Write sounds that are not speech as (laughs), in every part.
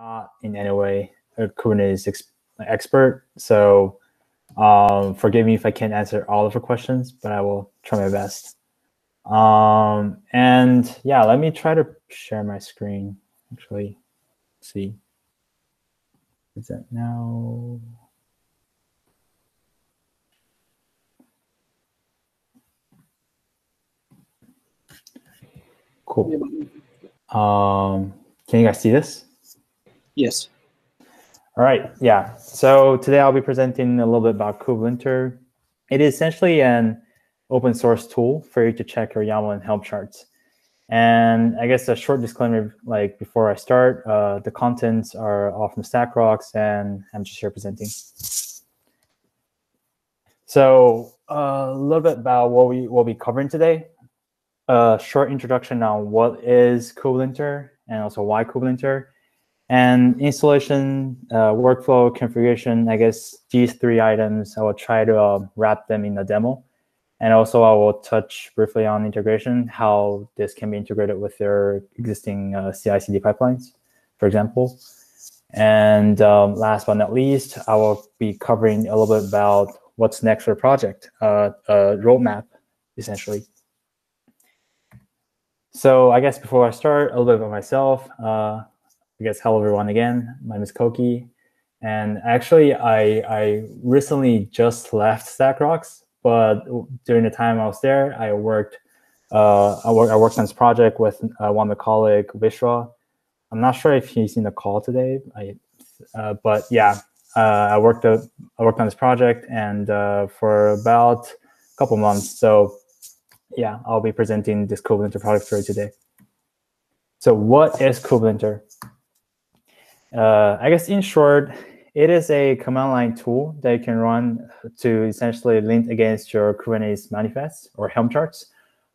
not in any way a Kubernetes ex expert, so um, forgive me if I can't answer all of your questions, but I will try my best. Um, and yeah, let me try to share my screen. Actually, Let's see. Is that now? Cool. Um, can you guys see this? Yes. All right. Yeah. So today I'll be presenting a little bit about Kubelinter. It is essentially an open source tool for you to check your YAML and Helm charts. And I guess a short disclaimer, like before I start, uh, the contents are all from StackRox, and I'm just here presenting. So uh, a little bit about what we will be covering today. A short introduction on what is Kubelinter and also why Kubelinter, and installation, uh, workflow, configuration. I guess these three items, I will try to uh, wrap them in the demo. And also I will touch briefly on integration, how this can be integrated with their existing uh, CI/CD pipelines, for example. And um, last but not least, I will be covering a little bit about what's next for the project, uh, a roadmap, essentially. So I guess before I start, a little bit about myself. Uh, I guess hello everyone again. My name is Koki. And actually, I, I recently just left StackRox but during the time I was there, I worked uh, I, work, I worked on this project with uh, one of my colleague, Vishwa. I'm not sure if he's in the call today, I, uh, but yeah, uh, I worked a, I worked on this project and uh, for about a couple months. So yeah, I'll be presenting this Kubelinter product for you today. So what is Kubelinter? Uh, I guess in short, it is a command line tool that you can run to essentially lint against your Kubernetes manifest or Helm charts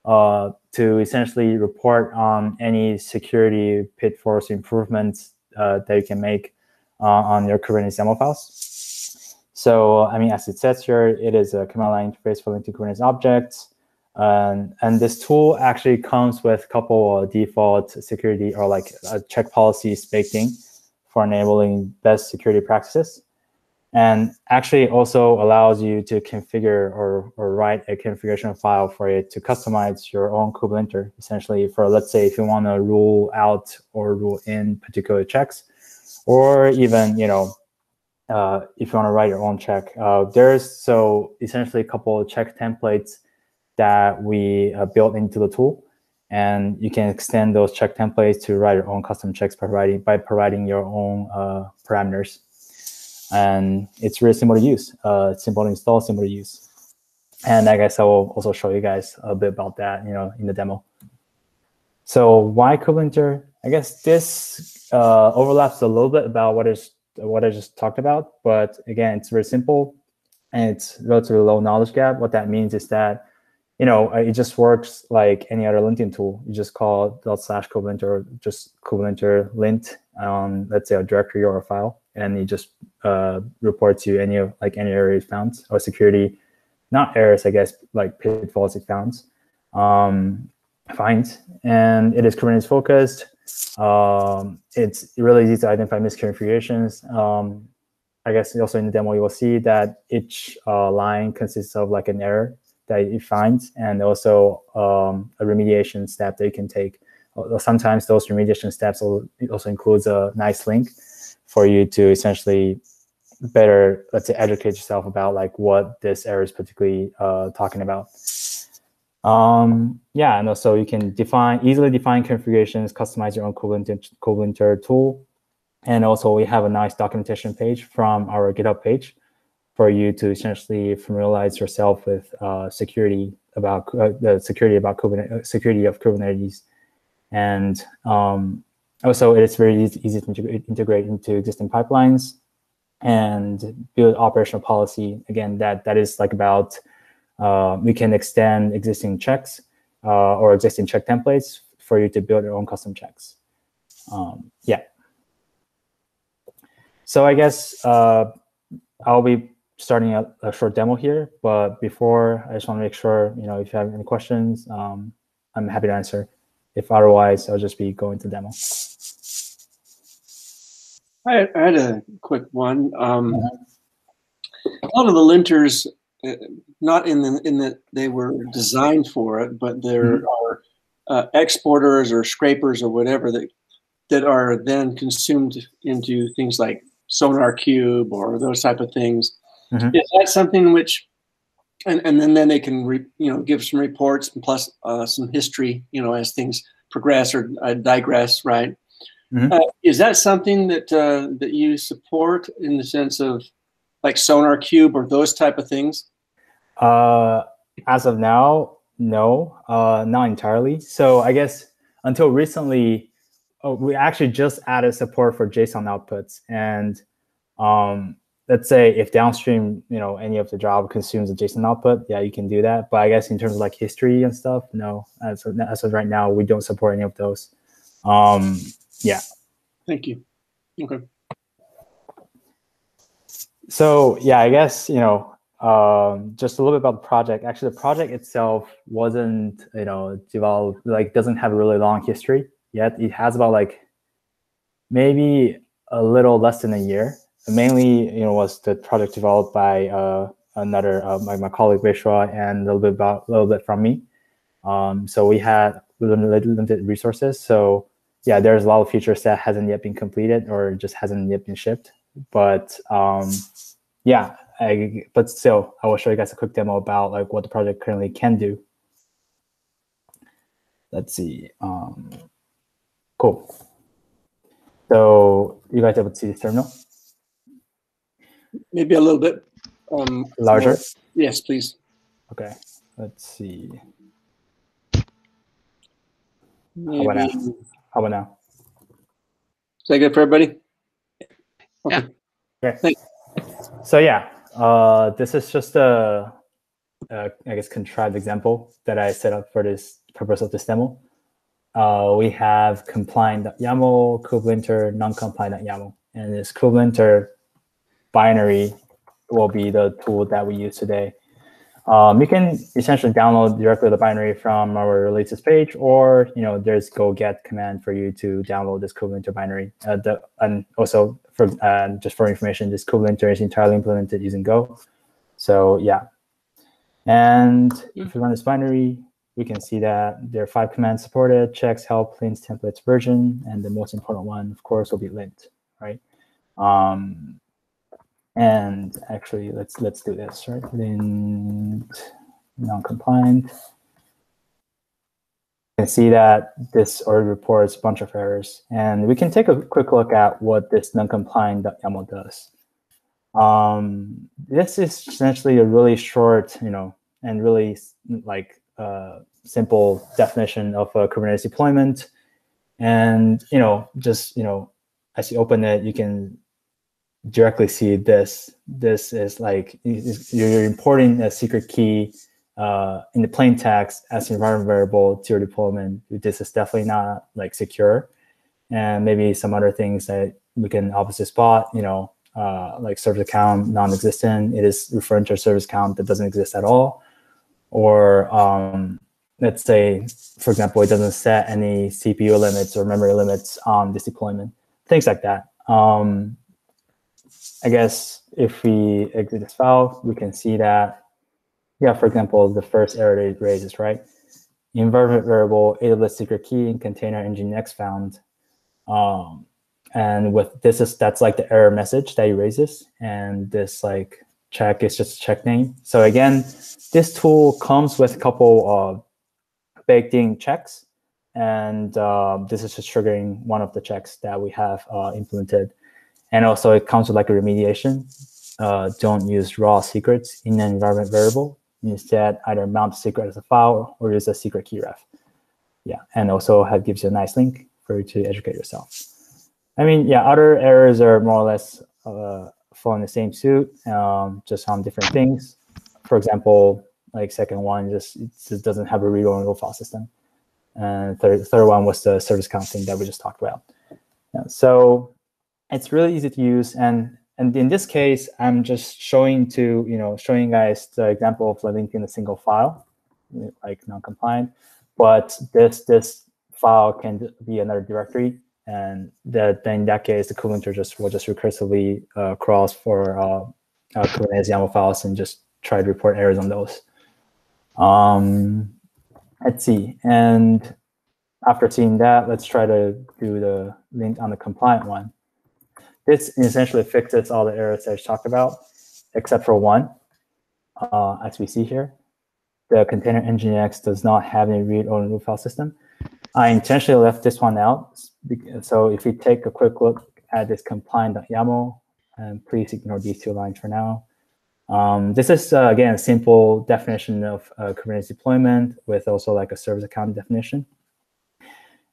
uh, to essentially report on any security pitfalls improvements uh, that you can make uh, on your Kubernetes YAML files. So, I mean, as it says here, it is a command line interface for linting Kubernetes objects. and this tool actually comes with a couple of default security or like check policies baked in for enabling best security practices. And actually also allows you to configure or, or write a configuration file for it to customize your own Kubelinter, essentially for, let's say, if you want to rule out or rule in particular checks, or even, you know, uh, if you want to write your own check. Uh, there's so essentially a couple of check templates that we uh, built into the tool and you can extend those check templates to write your own custom checks by providing by providing your own uh, parameters. And it's really simple to use. Uh, simple to install, simple to use. And I guess I will also show you guys a bit about that, you know, in the demo. So why Kubelinter? I guess this uh, overlaps a little bit about what is what I just talked about, but again, it's very simple and it's relatively low knowledge gap. What that means is that you know, it just works like any other linting tool. You just call dot slash Kubelinter or just Kubelinter lint on, let's say, a directory or a file, and you just uh, report to any of like any error it found or security, not errors, I guess, like pitfalls it found, um, finds. And it is Kubernetes focused. Um, it's really easy to identify misconfigurations. Um, I guess also in the demo, you will see that each uh, line consists of like an error that it finds and also um, a remediation step that you can take. Sometimes those remediation steps also includes a nice link for you to essentially better, let's say, educate yourself about like what this error is particularly uh, talking about. Um, yeah, and also you can define easily define configurations, customize your own Kubernetes tool. And also we have a nice documentation page from our GitHub page for you to essentially familiarize yourself with uh, security about uh, the security about Kubernetes, uh, security of Kubernetes, and um, also it is very easy, to integrate into existing pipelines and build operational policy. Again, that that is like about uh, we can extend existing checks uh, or existing check templates for you to build your own custom checks. Um, yeah. So I guess uh, I'll be starting a, a, short demo here, but before I just want to make sure, you know, if you have any questions, um, I'm happy to answer. If otherwise, I'll just be going to demo. I, I had a quick one. Um, a lot of the linters, uh, not in the in the they were designed for it, but there Mhm. are uh, exporters or scrapers or whatever that that are then consumed into things like SonarQube or those type of things. Mhm. Is that something which, and, and then then they can re, you know give some reports and plus uh, some history you know as things progress or uh, digress, right? Mhm. Uh, is that something that uh, that you support in the sense of like SonarQube or those type of things? Uh, as of now, no, uh, not entirely. So I guess until recently, oh, we actually just added support for JSON outputs, and um, let's say if downstream, you know, any of the job consumes a JSON output, yeah, you can do that. But I guess in terms of like history and stuff, no. As of, as of right now, we don't support any of those. Um, yeah. Thank you. Okay. So yeah, I guess you know um, just a little bit about the project. Actually, the project itself wasn't you know developed like doesn't have a really long history yet. It has about like maybe a little less than a year. Mainly, you know, was the project developed by uh, another uh, my, my colleague Vishwa and a little bit about a little bit from me. Um, so we had limited, resources. So yeah, there's a lot of features that hasn't yet been completed or just hasn't yet been shipped. But um, yeah, I, but still, I will show you guys a quick demo about like what the project currently can do. Let's see. Um, cool. So you guys able to see this terminal? Maybe a little bit um, Larger? more- Yes, please. Okay. Let's see. Maybe. about now? Is How about now? Is that good for everybody? Yeah. Okay. Thank- So yeah, uh, this is just a, a, I guess, contrived example that I set up for this purpose of this demo. Uh, we have compliant.yaml, kubelinter, non-compliant.yaml, and this kubelinter binary will be the tool that we use today. Um, you can essentially download directly the binary from our releases page, or you know, there's go get command for you to download this kubelinter binary. Uh, the, and also for uh, just for information, this kubelinter is entirely implemented using Go. So yeah, and if you run this binary, we can see that there are five commands supported: checks, help, cleans, templates, version, and the most important one, of course, will be lint, right? Um, and actually, let's let's do this, right? Lint non-compliant. You can see that this already reports a bunch of errors, and we can take a quick look at what this non-compliant.yaml does. Um, this is essentially a really short, you know, and really like uh, simple definition of a Kubernetes deployment. And you know, just you know, as you open it, you can directly see this. This is like you're importing a secret key uh, in the plain text as an environment variable to your deployment. This is definitely not like secure, and maybe some other things that we can obviously spot. You know, uh, like service account non-existent. It is referring to a service account that doesn't exist at all, or um, let's say, for example, it doesn't set any CPU limits or memory limits on this deployment. Things like that. Um, I guess if we exit this file, we can see that, yeah, for example, the first error that it raises, right? Environment variable AWS secret key container nginx found. Um, and with this is that's like the error message that it raises, and this like check is just check name. So again, this tool comes with a couple of baked in checks, and um, this is just triggering one of the checks that we have uh, implemented. And also it comes with like a remediation. Uh, don't use raw secrets in an environment variable. Instead, either mount the secret as a file or use a secret key ref. Yeah, and also have, gives you a nice link for you to educate yourself. I mean, yeah, other errors are more or less uh, fall in the same suit, um, just on different things. For example, like second one just it just doesn't have a read-only file system. And third, third one was the service count thing that we just talked about. Yeah, so it's really easy to use, and and in this case, I'm just showing to you know showing guys the example of linting in a single file, like non-compliant. But this this file can be another directory and that then in that case, the kubelinter just will just recursively uh, crawls for uh, uh, Kubernetes YAML files and just try to report errors on those. Um, let's see, and after seeing that, let's try to do the lint on the compliant one. This essentially fixes all the errors I just talked about, except for one, uh, as we see here. The container nginx does not have any read-only file system. I intentionally left this one out. So if you take a quick look at this compliant.yaml, and please ignore these two lines for now. Um, this is, uh, again, a simple definition of uh, Kubernetes deployment with also like a service account definition.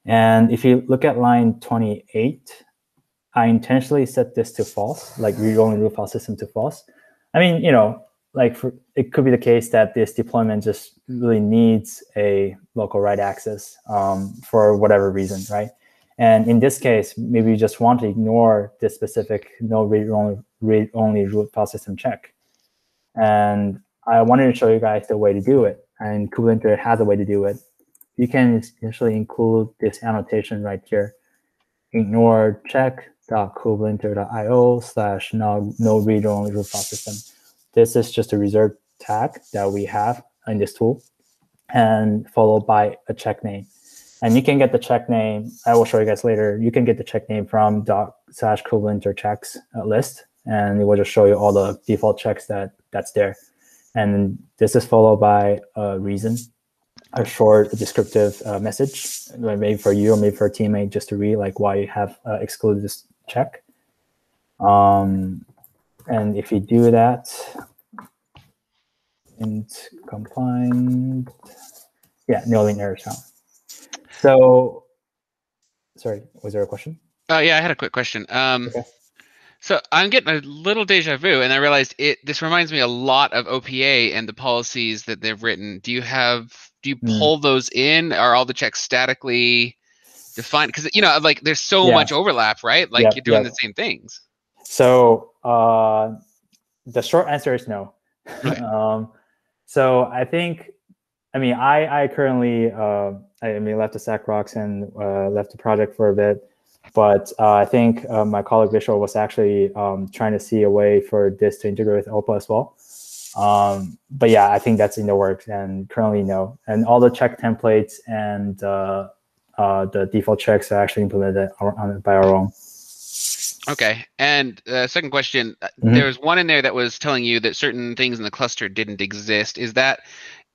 And if you look at line 28, I intentionally set this to false, like read-only root file system to false. I mean, you know, like for, it could be the case that this deployment just really needs a local write access um, for whatever reason, right? And in this case, maybe you just want to ignore this specific no read-only read-only root file system check. And I wanted to show you guys the way to do it. And Kubernetes has a way to do it. You can essentially include this annotation right here. Ignore check.kubelinter.io slash no, no read-only root file system. This is just a reserved tag that we have in this tool and followed by a check name. And you can get the check name. I will show you guys later. You can get the check name from dot slash kubelinter checks uh, list, and it will just show you all the default checks that that's there. And this is followed by a reason, a short descriptive uh, message, maybe for you or maybe for a teammate, just to read like why you have uh, excluded this check. Um, and if you do that, and compliant, yeah, no errors found. So, sorry, was there a question? Oh yeah, I had a quick question. Um, okay. So I'm getting a little deja vu, and I realized it. This reminds me a lot of OPA and the policies that they've written. Do you have? Do you hmm. pull mm. those in? Are all the checks statically defined? Because you know, like there's so yeah. much overlap, right? Like yep, you're doing yep. the same things. So uh, the short answer is no. Right. (laughs) um, so I think I mean, I I currently uh, I mean left the StackRox and uh, left the project for a bit, but uh, I think uh, my colleague Vishal was actually um, trying to see a way for this to integrate with OPA as well. Um, but yeah, I think that's in the works and currently no. And all the check templates and uh, uh, the default checks are actually implemented by our own. Okay. And uh, second question, mm-hmm. there was one in there that was telling you that certain things in the cluster didn't exist. Is that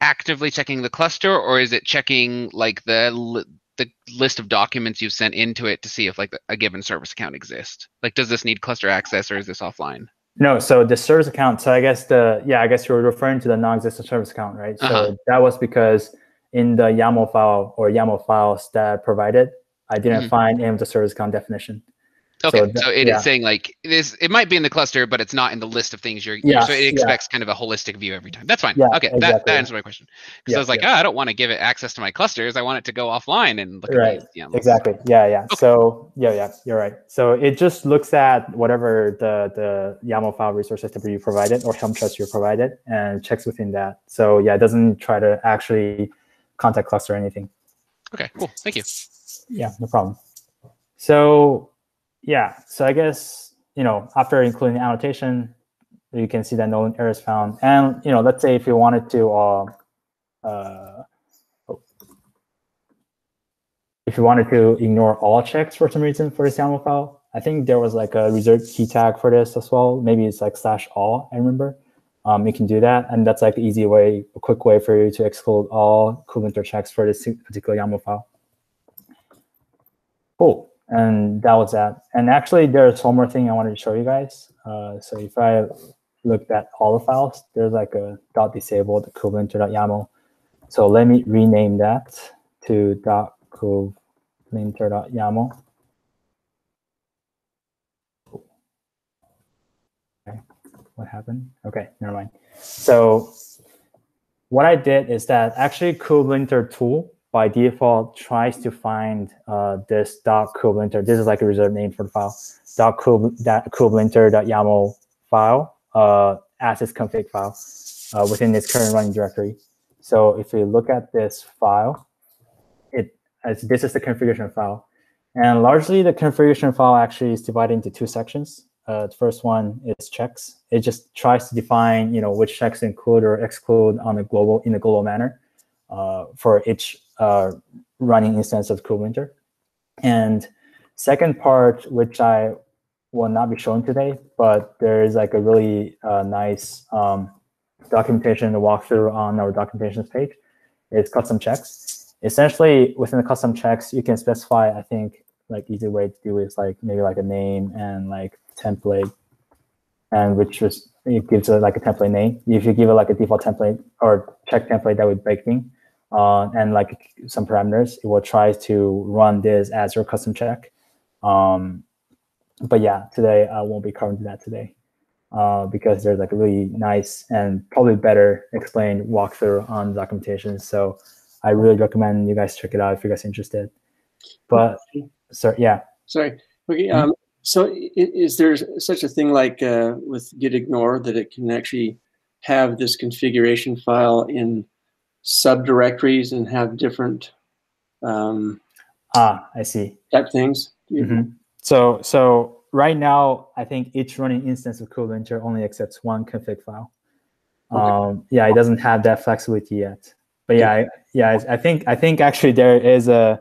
actively checking the cluster, or is it checking like the the list of documents you've sent into it to see if like a given service account exists? Like, does this need cluster access, or is this offline? No, so the service account. So I guess the yeah, I guess you're referring to the non-existent service account, right? So uh-huh. that was because in the YAML file or YAML files that provided, I didn't mm-hmm. find any of the service account definition. Okay, so, so it yeah. is saying like it is. It might be in the cluster, but it's not in the list of things you're. Yeah, so it expects yeah. kind of a holistic view every time. That's fine. Yeah, okay, exactly. that, that answers my question. Because yeah, I was like, oh, I don't want to give it access to my clusters. I want it to go offline and look right. at yeah, exactly. Yeah, yeah. Okay. So yeah, yeah, you're right. So it just looks at whatever the the YAML file resource system you provided or Helm charts you provided and checks within that. So yeah, it doesn't try to actually contact cluster or anything. Okay, cool. Thank you. Yeah, no problem. So yeah, so I guess, you know, after including the annotation, you can see that no errors found. And, you know, let's say if you wanted to, uh, uh, if you wanted to ignore all checks for some reason for the YAML file, I think there was like a reserved key tag for this as well. Maybe it's like slash all, I remember. Um, you can do that. And that's like the easy way, a quick way for you to exclude all Kubernetes checks for this particular YAML file. Cool and that was that. And actually, there's one more thing I wanted to show you guys. Uh, so if I looked at all the files, there's like a dot disabled kubelinter.yaml. So let me rename that to dot kubelinter.yaml. Okay, what happened? Okay, never mind. So what I did is that actually kubelinter tool by default tries to find uh, this dot kubelinter. This is like a reserved name for the file. Dot kubelinter.yaml file uh, as its config file uh, within its current running directory. So if we look at this file, it as this is the configuration file, And largely the configuration file actually is divided into two sections. Uh, the first one is checks. It just tries to define, you know, which checks include or exclude on a global in a global manner uh, for each uh, running instance of KubeLinter. And second part, which I will not be showing today, but there is like a really uh, nice um, documentation to walk through on our documentations page. It's custom checks. Essentially, within the custom checks, you can specify, I think, like easy way to do is like maybe like a name and like template, and which just it gives it like a template name. If you give it like a default template or check template that would baked in, uh, and like some parameters, it will try to run this as your custom check. Um, but yeah, today I won't be covering that today uh, because there's like a really nice and probably better explained walkthrough on the documentation. So I really recommend you guys check it out if you guys are interested. But so yeah. Sorry. Okay. Um, so is there such a thing like uh, with git ignore that it can actually have this configuration file in subdirectories and have different um, ah I see type things? Mm -hmm. So so right now, I think each running instance of KubeLinter only accepts one config file. Okay. Um, yeah, it doesn't have that flexibility yet. But yeah, I, yeah, I think I think actually there is a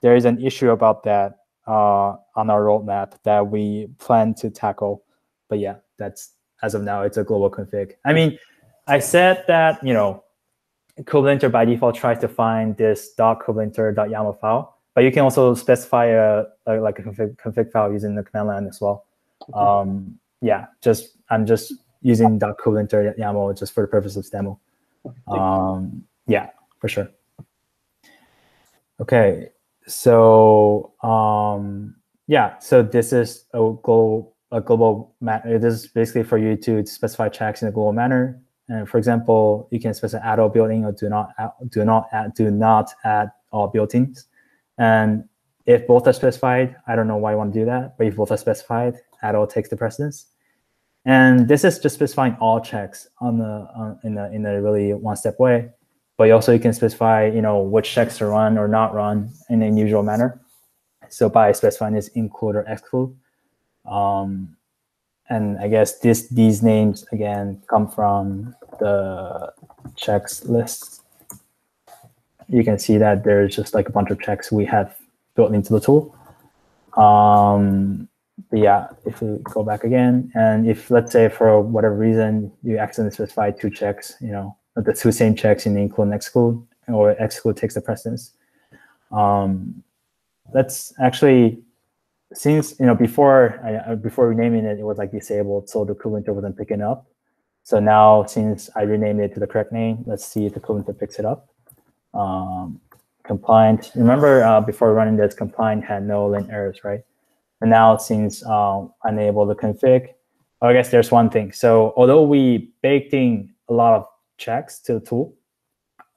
there is an issue about that uh, on our roadmap that we plan to tackle. But yeah, that's as of now, it's a global config. I mean, I said that you know, KubeLinter by default tries to find this .kubelinter.yaml file, but you can also specify a, a like a config, config, file using the command line as well. Um, yeah, just I'm just using .kubelinter YAML just for the purpose of demo. Um, yeah, for sure. Okay, so um, yeah, so this is a global a global this is basically for you to specify checks in a global manner. And for example, you can specify add all building or do not add, do not add, do not add all built-ins. And if both are specified, I don't know why you want to do that, but if both are specified, add all takes the precedence. And this is just specifying all checks on the on, in a in a really one-step way. But also you can specify, you know, which checks to run or not run in an unusual manner. So by specifying this include or exclude. Um, and I guess this these names again come from the checks list you can see that there's just like a bunch of checks we have built into the tool. Um, but yeah, if we go back again, and if let's say for whatever reason you accidentally specify two checks, you know, the two same checks in include and exclude, or exclude takes the precedence. Um, let's actually, since you know before I, before renaming it, it was like disabled, so the KubeLinter wasn't picking up. So now, since I renamed it to the correct name, let's see if the KubeLinter picks it up um, compliant. Remember uh, before running this, compliant had no lint errors, right? And now seems uh, unable to config. Oh, I guess there's one thing. So although we baked in a lot of checks to the tool,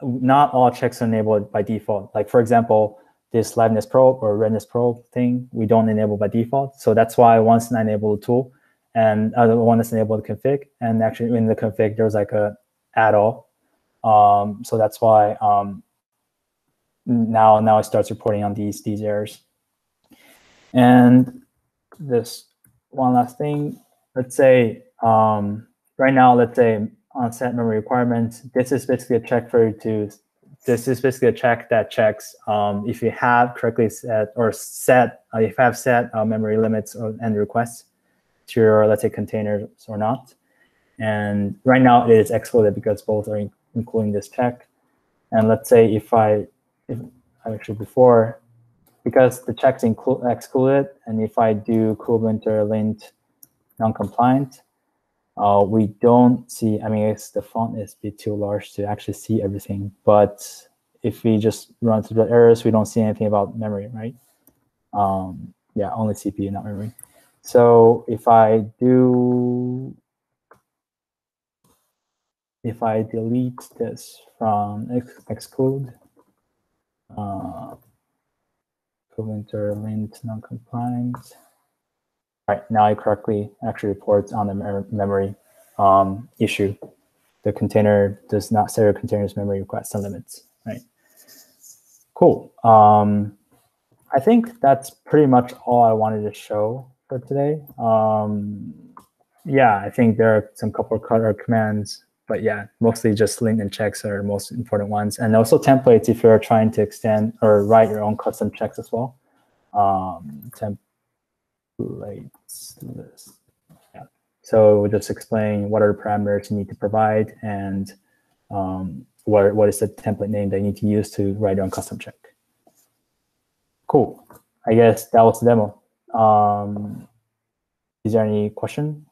not all checks are enabled by default. Like for example, this liveness probe or readiness probe thing, we don't enable by default. So that's why once I enable the tool and uh, one that's enabled config, and actually in the config, there's like a add all um, so that's why um, now now it starts reporting on these these errors. And this one last thing, let's say um, right now, let's say on set memory requirements, this is basically a check for you to, this is basically a check that checks um, if you have correctly set or set, uh, if you have set uh, memory limits or, and requests to your, let's say, containers or not. And right now it is excluded because both are including this check. And let's say if I, if actually before, because the checks include excluded, and if I do KubeLinter lint non-compliant, uh, we don't see, I mean, it's, the font is a bit too large to actually see everything. But if we just run through the errors, we don't see anything about memory, right? Um, yeah, only CPU, not memory. So if I do if I delete this from ex exclude, uh, KubeLinter lint non-compliant. Right, now it correctly actually reports on the me memory um, issue. The container does not set a container's memory requests and limits, right? Cool. Um, I think that's pretty much all I wanted to show for today. Um, yeah, I think there are some couple of color commands, but yeah, mostly just lint and checks are the most important ones. And also templates if you're trying to extend or write your own custom checks as well. Um, templates list. Yeah. So we'll just explain what are the parameters you need to provide and um, what, what is the template name that you need to use to write your own custom check. Cool. I guess that was the demo. Um, is there any question?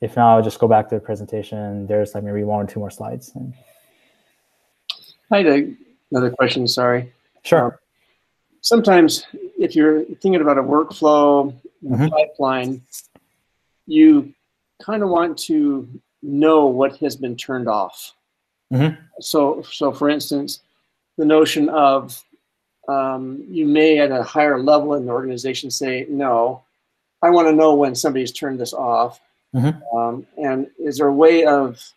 If not, I'll just go back to the presentation. There's like maybe one or two more slides. I had a, another question, sorry. Sure. Um, sometimes if you're thinking about a workflow Mm -hmm. pipeline, you kind of want to know what has been turned off. Mm -hmm. So, so for instance, the notion of um, you may at a higher level in the organization say, no, I want to know when somebody's turned this off. Mm-hmm. Um, and is there a way of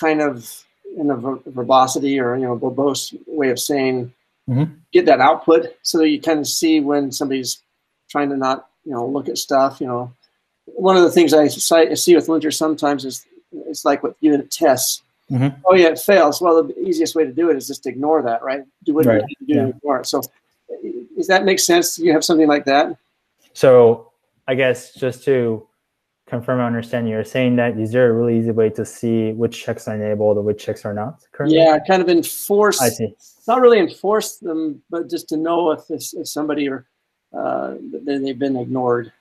kind of in a verbosity or, you know, verbose way of saying, mm-hmm. get that output so that you kind of see when somebody's trying to not, you know, look at stuff, you know. One of the things I see with Linter sometimes is it's like with unit tests. Mm-hmm. Oh yeah, it fails. Well, the easiest way to do it is just ignore that, right? Do what right. you need to do yeah. ignore it. So, does that make sense? Do you have something like that? So, I guess just to confirm I understand, you're saying that is there a really easy way to see which checks are enabled or which checks are not currently? Yeah, kind of enforce. I see. Not really enforce them, but just to know if this, if somebody or uh, they've been ignored.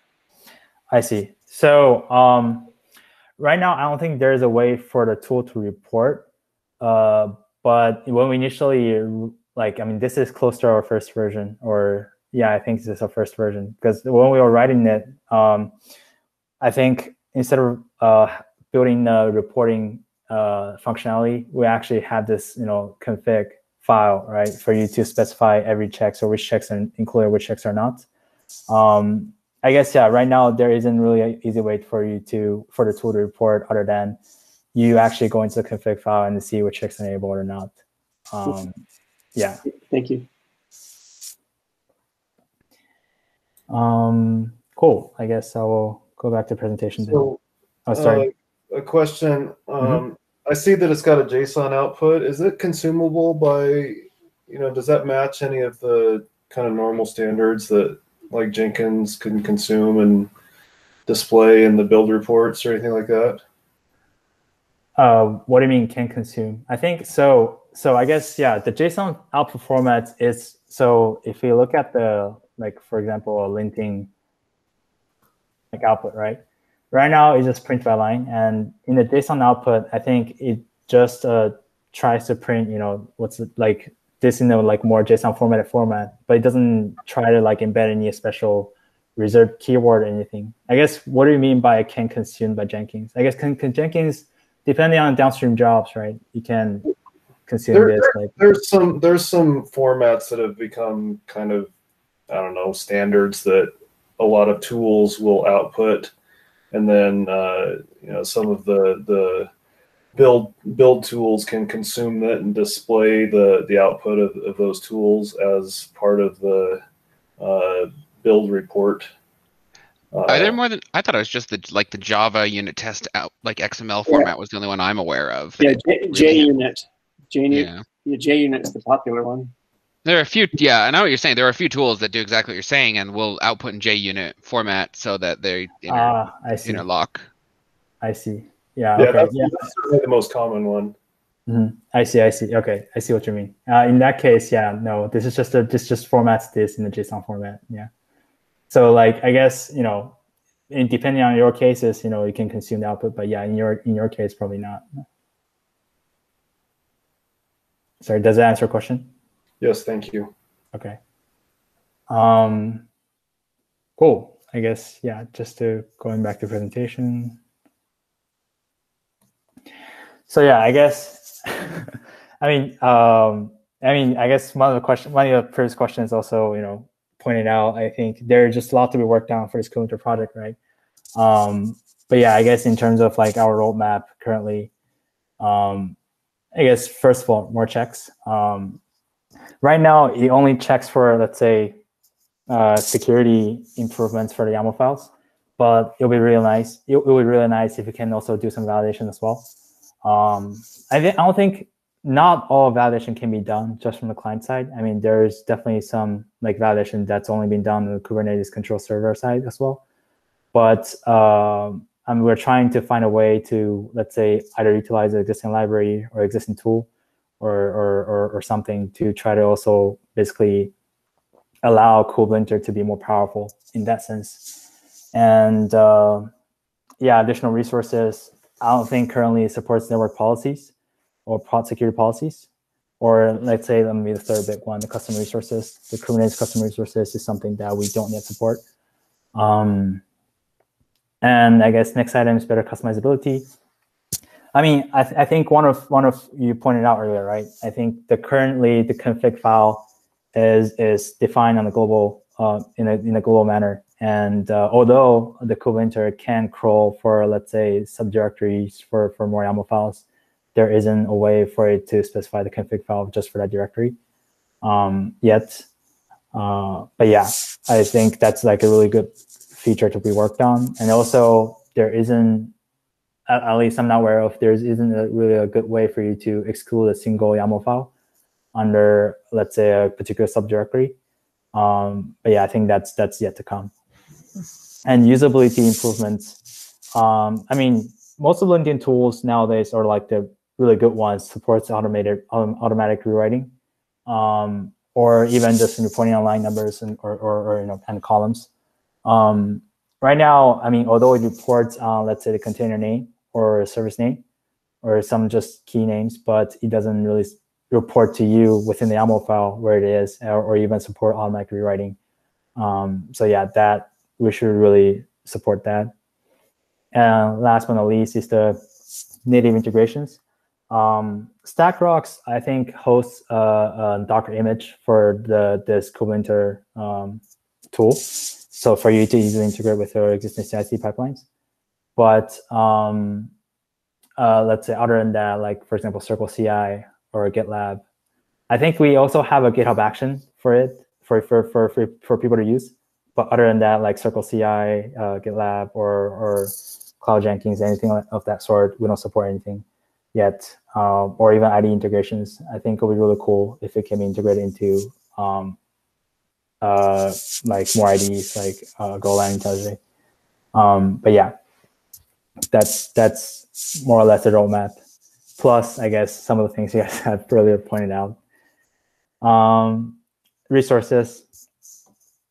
I see. So. Um, right now, I don't think there's a way for the tool to report. Uh, but when we initially, like, I mean, this is close to our first version, or yeah, I think this is our first version because when we were writing it, um, I think instead of uh, building the reporting uh, functionality, we actually have this, you know, config file, right, for you to specify every check, so which checks are included, which checks are not. Um, I guess yeah. Right now, there isn't really an easy way for you to for the tool to report other than you actually go into the config file and see which checks enabled or not. Um, yeah. Thank you. Um, cool. I guess I will go back to presentation. So, oh, sorry. Uh, a question. Um, Mm-hmm. I see that it's got a JSON output. Is it consumable by, you know, does that match any of the kind of normal standards that like Jenkins can consume and display in the build reports or anything like that? Uh, what do you mean can consume? I think so. So I guess yeah, the JSON output format is so if you look at the like for example a linting like output right. Right now it's just print by line, and in the JSON output, I think it just uh, tries to print you know what's it, like this in a like more JSON formatted format, but it doesn't try to like embed any special reserved keyword or anything. I guess what do you mean by can consume by Jenkins? I guess can, can Jenkins, depending on downstream jobs, right? You can consume there, this. There, like there's some there's some formats that have become kind of I don't know standards that a lot of tools will output, and then uh, you know some of the the build build tools can consume that and display the the output of, of those tools as part of the uh, build report. Uh, Are there more than I thought it was just the like the Java unit test out like XML format yeah. was the only one I'm aware of. Yeah, J, JUnit. JUnit. Yeah. yeah, JUnit's the popular one. There are a few, yeah, I know what you're saying. There are a few tools that do exactly what you're saying and will output in JUnit format so that they inter- uh, I see. interlock. I see. Yeah. Yeah, okay. that's, yeah. that's certainly the most common one. Mm-hmm. I see. I see. Okay, I see what you mean. Uh, in that case, yeah, no, this is just a this just formats this in the JSON format. Yeah. So like, I guess you know, in, depending on your cases, you know, you can consume the output, but yeah, in your in your case, probably not. Sorry, does that answer your question? Yes, thank you. Okay. Um, cool. I guess yeah. Just to going back to presentation. So yeah, I guess. (laughs) I mean, um, I mean, I guess one of the question, one of the previous questions also, you know, pointed out. I think there's just a lot to be worked on for this KubeLinter project, right? Um, but yeah, I guess in terms of like our roadmap currently, um, I guess first of all, more checks. Um, right now, it only checks for let's say uh, security improvements for the YAML files, but it'll be really nice. It, it be really nice if you can also do some validation as well. Um, I, I don't think not all validation can be done just from the client side. I mean, there's definitely some like validation that's only been done on the Kubernetes control server side as well. But um, and we're trying to find a way to, let's say, either utilize an existing library or existing tool or, or, or, or something to try to also basically allow KubeLinter to be more powerful in that sense. And uh, yeah, additional resources. I don't think currently supports network policies or pod security policies. Or let's say, let me be the third big one, the custom resources. The Kubernetes custom resources is something that we don't yet support. Um, and I guess next item is better customizability. I mean, I, th I think one of one of you pointed out earlier, right? I think the currently the config file is is defined on a global uh, in a in a global manner. And uh, although the KubeLinter can crawl for let's say subdirectories for for more YAML files, there isn't a way for it to specify the config file just for that directory um, yet. Uh, but yeah, I think that's like a really good feature to be worked on. And also there isn't, at, at least I'm not aware of, there isn't a, really a good way for you to exclude a single YAML file under, let's say, a particular subdirectory. Um, but yeah, I think that's that's yet to come. And usability improvements. Um, I mean, most of linting tools nowadays are like the really good ones supports automated um, automatic rewriting, um, or even just reporting on line numbers and or, or, or you know and columns. Um, right now, I mean, although it reports uh, let's say the container name or a service name or some just key names, but it doesn't really report to you within the YAML file where it is, or, or even support automatic rewriting. Um, so yeah, that we should really support that. And last but not least is the native integrations. Um, StackRox, I think, hosts a, a, Docker image for the this KubeLinter um, tool. So for you to easily integrate with your existing CI/CD pipelines. But um, uh, let's say other than that, like for example, Circle CI or GitLab, I think we also have a GitHub action for it for for for for, for people to use. But other than that, like Circle CI, uh, GitLab, or or Cloud Jenkins, anything of that sort, we don't support anything yet, um, or even IDE integrations. I think it would be really cool if it can be integrated into um, uh, like more IDEs like uh, GoLand. Um, but yeah, that's that's more or less the roadmap. Plus, I guess some of the things you guys (laughs) have earlier pointed out. Um, resources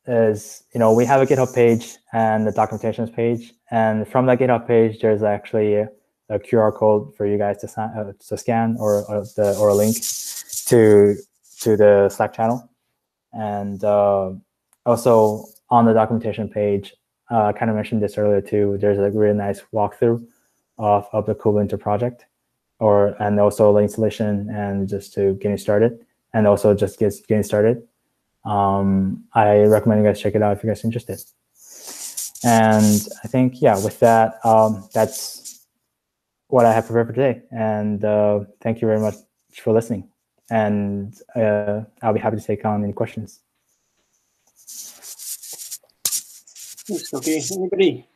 is you know we have a GitHub page and the documentations page, and from that GitHub page, there's actually a QR code for you guys to, uh, to scan or, or, the, or a link to, to the Slack channel. And uh, also on the documentation page, I kind of mentioned this earlier too, there's a really nice walkthrough of, of the KubeLinter project or and also the installation and just to getting started and also just get, getting started. Um, I recommend you guys check it out if you guys are interested. And I think, yeah, with that, um, that's what I have prepared for today. And uh, thank you very much for listening. And uh, I'll be happy to take on any questions. Thanks, okay. Anybody?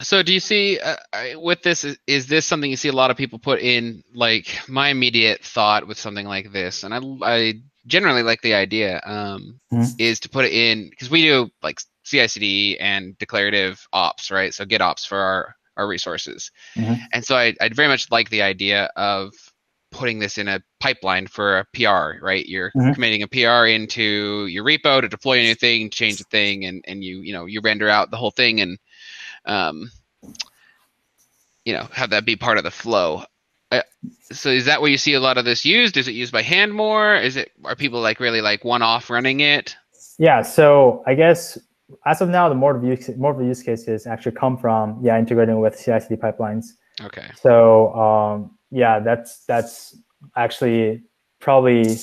So do you see uh, with this is, is, this something you see a lot of people put in like my immediate thought with something like this and I, I generally like the idea um, mm-hmm. is to put it in because we do like CI/CD and declarative ops, right? So GitOps for our our resources, mm-hmm. and so I, I'd very much like the idea of putting this in a pipeline for a PR, right? You're mm-hmm. committing a PR into your repo to deploy a new thing, change a thing, and and you you know you render out the whole thing and um, you know have that be part of the flow so is that where you see a lot of this used? Is it used by hand more? Is it are people like really like one off running it? Yeah. So I guess as of now, the more of use more of the use cases actually come from yeah integrating with CI/CD pipelines. Okay. So um, yeah, that's that's actually probably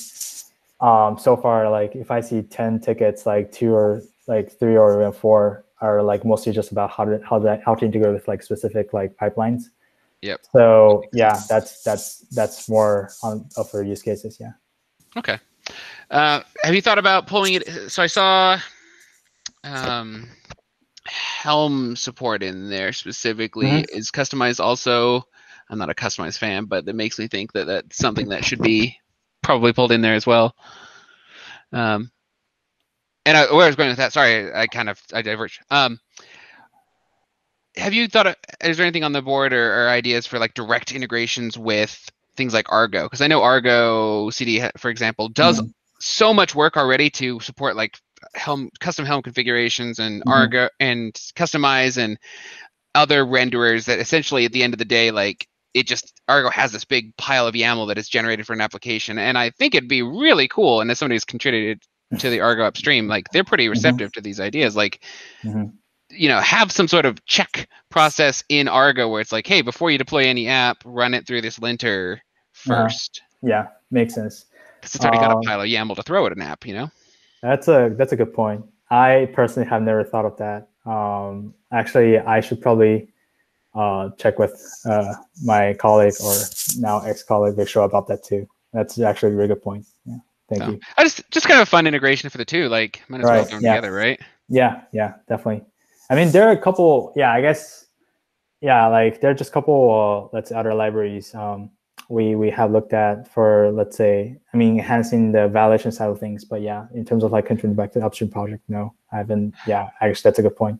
um, so far like if I see ten tickets, like two or like three or even four are like mostly just about how to how to how to integrate with like specific like pipelines. Yep. So yeah, that's that's that's more on for use cases. Yeah. Okay. Uh, have you thought about pulling it? So I saw um, Helm support in there specifically. Mhm. Is Kustomize also? I'm not a Kustomize fan, but that makes me think that that's something that should be probably pulled in there as well. Um, and I, where I was going with that, sorry, I kind of I diverged. Um, have you thought? Of, is there anything on the board or, or ideas for like direct integrations with things like Argo? Because I know Argo CD, for example, does Mhm. so much work already to support like Helm custom Helm configurations and Mhm. Argo and Kustomize and other renderers that essentially at the end of the day like it just Argo has this big pile of YAML that is generated for an application, and I think it'd be really cool. And as somebody who's contributed to the Argo upstream, like they're pretty receptive to these ideas. Like, Mhm. you know, have some sort of check process in Argo where it's like, hey, before you deploy any app, run it through this linter Uh-huh. first, Yeah, makes sense. because it's already got Um, a pile of YAML to throw at an app. You know? That's a that's a good point. I personally have never thought of that. Um, actually, I should probably uh, check with uh, my colleague or now ex-colleague Vishwa about that too. That's actually a really good point. Yeah, thank So, you. I just just kind of a fun integration for the two. Like, might as well Right, them yeah. together, right? Yeah, yeah, definitely. I mean, there are a couple. Yeah, I guess. Yeah, like there are just a couple. Uh, let's say other libraries. Um, we we have looked at for let's say. I mean, enhancing the validation side of things. But yeah, in terms of like contributing back to the upstream project, no, I haven't. Yeah, actually, that's a good point.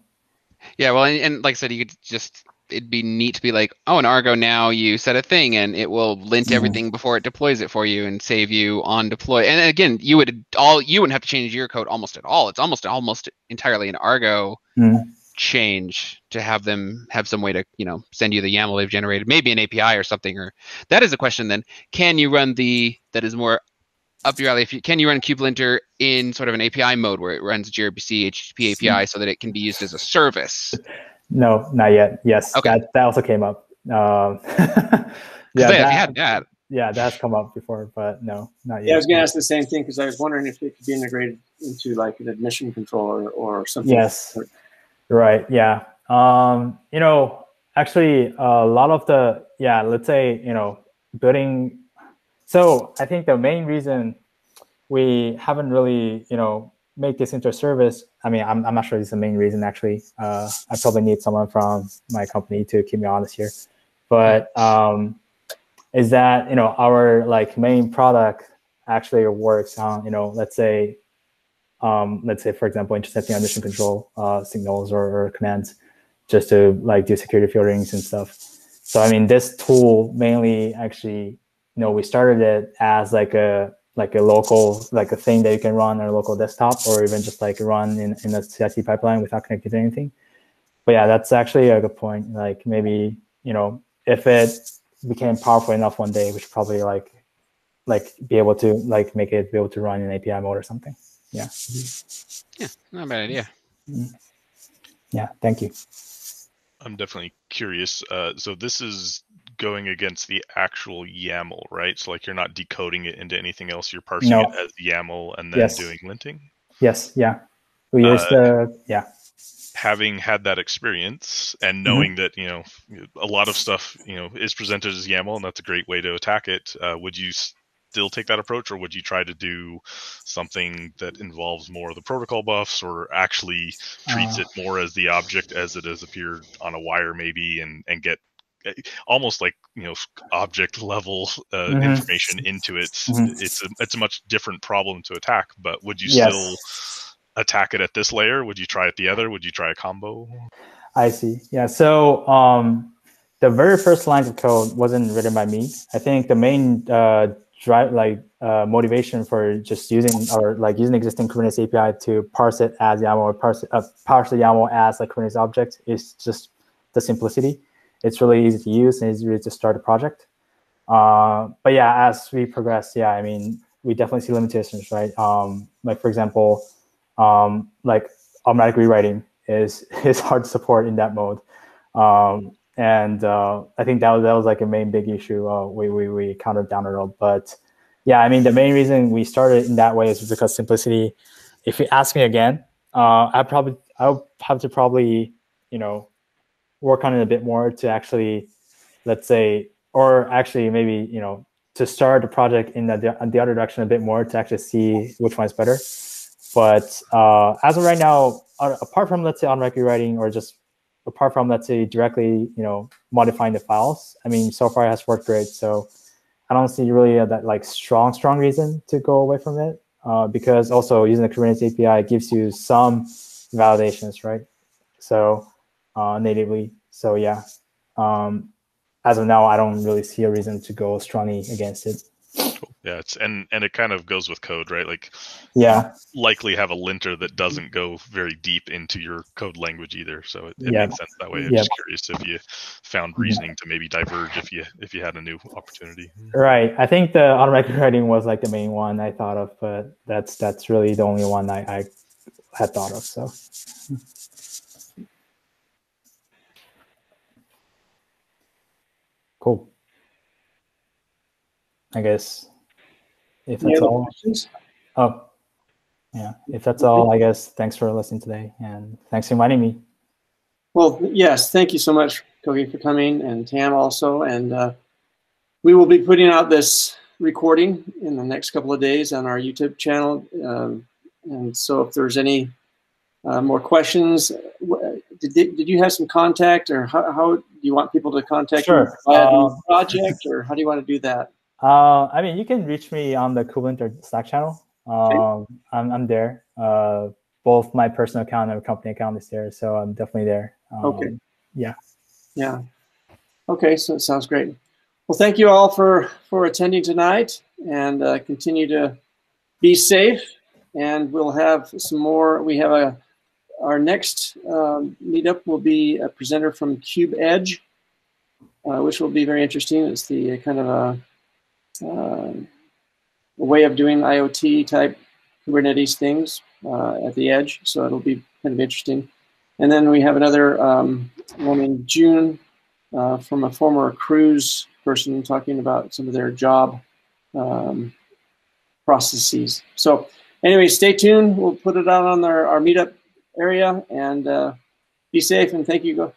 Yeah, well, and, and like I said, you could just it'd be neat to be like, oh, in Argo now you set a thing and it will lint Mhm. everything before it deploys it for you and save you on deploy. And again, you would all you wouldn't have to change your code almost at all. It's almost almost entirely an Argo Mhm. Change to have them have some way to you know send you the YAML they've generated, maybe an API or something. Or that is a question then. Can you run the that is more up your alley? If you can you run kubelinter in sort of an API mode where it runs gRPC HTTP API so that it can be used as a service? No, not yet. Yes, Okay. that that also came up. Um, Because (laughs) yeah, they that, had that. yeah, that's come up before, but no, not yet. Yeah, I was going to ask the same thing because I was wondering if it could be integrated into like an admission controller or something. Yes. Right. Yeah. Um, you know, actually, a lot of the yeah, let's say you know, building. So I think the main reason we haven't really you know make this into a service. I mean, I'm I'm not sure it's the main reason actually. Uh, I probably need someone from my company to keep me honest here, but um, is that you know our like main product actually works on you know let's say um, let's say, for example, intercepting admission control uh, signals or, or commands just to like do security filterings and stuff. So, I mean, this tool mainly actually, you know, we started it as like a like a local like a thing that you can run on a local desktop or even just like run in, in a CI/CD pipeline without connecting to anything. But yeah, that's actually a good point. Like maybe you know if it became powerful enough one day, we should probably like like be able to like make it be able to run in API mode or something. Yeah. Yeah, not a bad idea. Yeah. Thank you. I'm definitely curious. Uh, so this is going against the actual YAML, right? So like you're not decoding it into anything else. You're parsing No. it as YAML and then Yes. doing linting. Yes. Yeah. We use Uh, the yeah. Having had that experience and Mm-hmm. knowing that you know a lot of stuff you know is presented as YAML, and that's a great way to attack it. Uh, would you still take that approach, or would you try to do something that involves more of the protocol buffs, or actually treats Uh. it more as the object as it has appeared on a wire, maybe, and and get uh, almost like you know object level uh, Mhm. information into it. Mhm. It's a it's a much different problem to attack. But would you Yes. still attack it at this layer? Would you try it the other? Would you try a combo? I see. Yeah. So um, the very first lines of code wasn't written by me. I think the main uh, drive like uh, motivation for just using or like using existing Kubernetes API to parse it as YAML or parse uh, parse the YAML as like Kubernetes object is just the simplicity. It's really easy to use and it's easy to start a project. Uh, but yeah, as we progress, yeah, I mean, we definitely see limitations, right? Um, like for example, um, like automatic rewriting is (laughs) is hard to support in that mode. Um, and uh, I think that was that was like a main big issue uh, we, we we counted down the road. But yeah, I mean the main reason we started in that way is because simplicity. If you ask me again, uh, I probably I would have to probably you know work on it a bit more to actually let's say, or actually maybe you know to start the project in the, the other direction a bit more to actually see which one is better. But uh, as of right now, uh, apart from let's say on record writing or just apart from let's say directly you know modifying the files, I mean so far it has worked great. So I don't see really that like strong strong reason to go away from it uh, because also using the Kubernetes API gives you some validations, right? So uh, natively. So yeah, um, as of now, I don't really see a reason to go strongly against it. Yeah, it's and and it kind of goes with code, right? Like, yeah, likely have a linter that doesn't go very deep into your code language either. So it, it Yeah. makes sense that way. I'm Yeah. just curious if you found reasoning to maybe diverge if you if you had a new opportunity. right. I think the automatic writing was like the main one I thought of, but that's that's really the only one I, I had thought of. So cool. I guess if that's all. questions? Oh, yeah. If that's all, I guess thanks for listening today, and thanks for inviting me. Well, yes, thank you so much, Koki, for coming, and Tam also. And uh, we will be putting out this recording in the next couple of days on our YouTube channel. Um, and so, if there's any uh, more questions, did, did you have some contact, or how, how do you want people to contact you Sure. the Um, project, or how do you want to do that? Uh, I mean, you can reach me on the Kubernetes Slack channel. Um, I'm, I'm there. Uh, both my personal account and company account is there, so I'm definitely there. Um, Okay. Yeah. Yeah. Okay, so it sounds great. Well, thank you all for for attending tonight, and uh, continue to be safe. And we'll have some more. We have a our next um, meetup will be a presenter from KubeEdge, uh, which will be very interesting. It's the kind of a, uh, a way of doing IoT type Kubernetes things uh, at the edge. So it'll be kind of interesting. And then we have another um, one in June uh, from a former cruise person talking about some of their job um, processes. So, anyway, stay tuned. We'll put it out on our, our meetup area and uh, be safe and thank you,